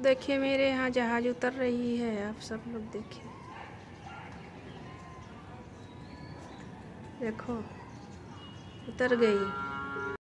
देखिए मेरे यहाँ जहाज़ उतर रही है। आप सब लोग देखिए। देखो उतर गई।